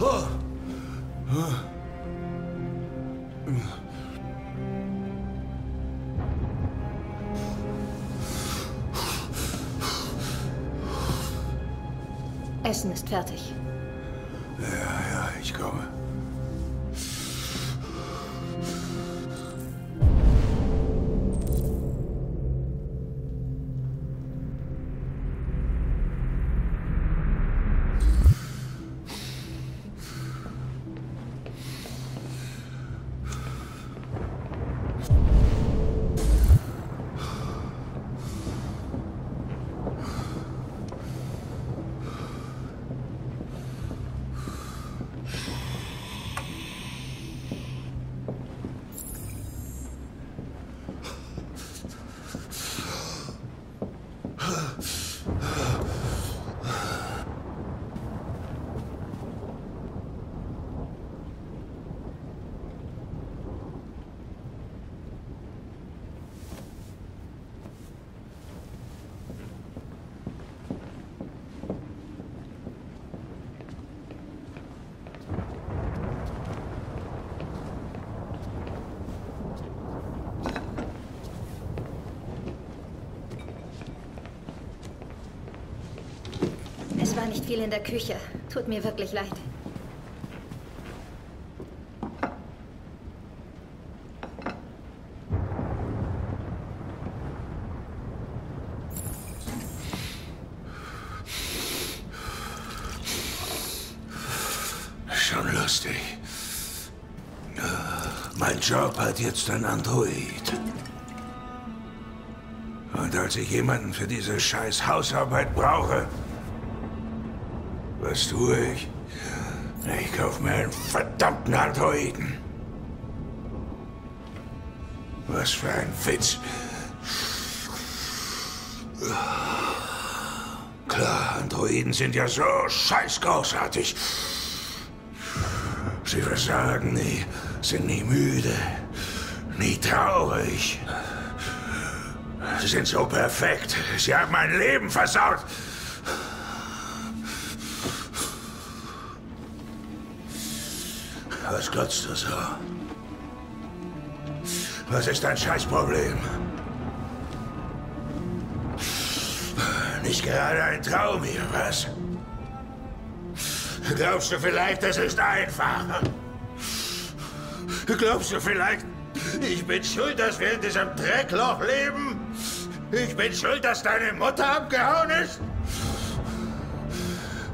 Oh. Essen ist fertig. Ja, ja, ich komme. Viel in der Küche. Tut mir wirklich leid. Schon lustig. Mein Job hat jetzt ein Android. Und als ich jemanden für diese scheiß Hausarbeit brauche, was tue ich? Ich kaufe mir einen verdammten Androiden. Was für ein Witz. Klar, Androiden sind ja so scheiß großartig. Sie versagen nie, sind nie müde, nie traurig. Sie sind so perfekt. Sie haben mein Leben versaut. Was glotzt du so? Was ist dein Scheißproblem? Nicht gerade ein Traum hier, was? Glaubst du vielleicht, es ist einfach? Glaubst du vielleicht, ich bin schuld, dass wir in diesem Dreckloch leben? Ich bin schuld, dass deine Mutter abgehauen ist?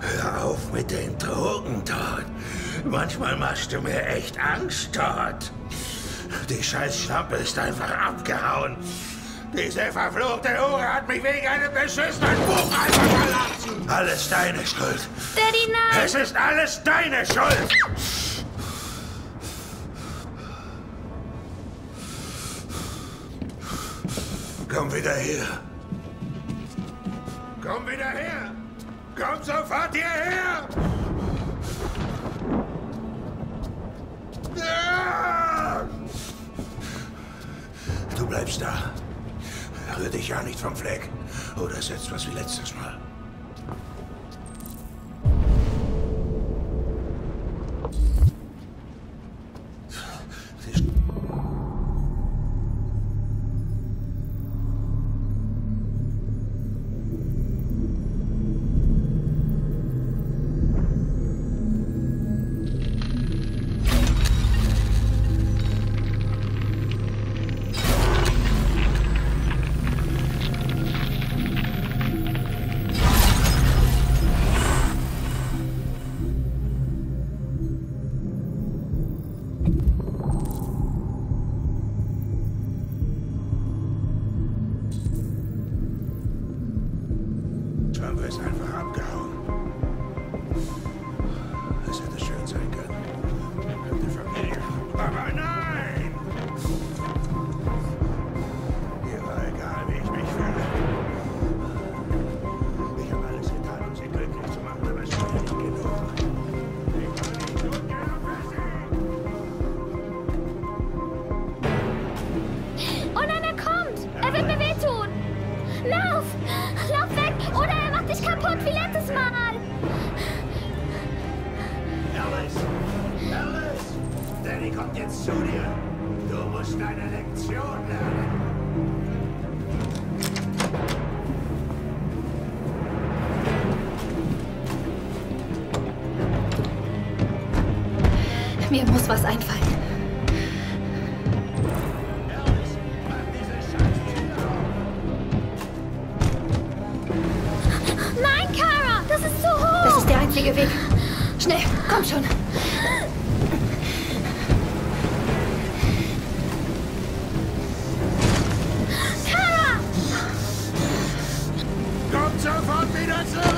Hör auf mit den Drogen, Todd. Manchmal machst du mir echt Angst, Todd. Die scheiß Schlampe ist einfach abgehauen. Diese verfluchte Hure hat mich wegen einem beschissenen Buch einfach verlassen. Alles deine Schuld. Daddy, nein! Es ist alles deine Schuld. Komm wieder her. Komm wieder her. Komm sofort hierher. Bleibst da. Rühr dich ja nicht vom Fleck. Oder setzt was wie letztes Mal. Numbers einfach abgehauen. Kommt jetzt zu dir. Du musst deine Lektion lernen. Mir muss was einfallen. Nein, Kara, das ist zu hoch. Das ist der einzige Weg. Schnell, komm schon. Sofort wieder